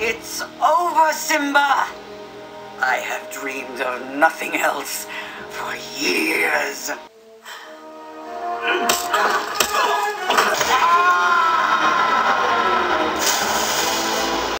It's over, Simba! I have dreamed of nothing else for years.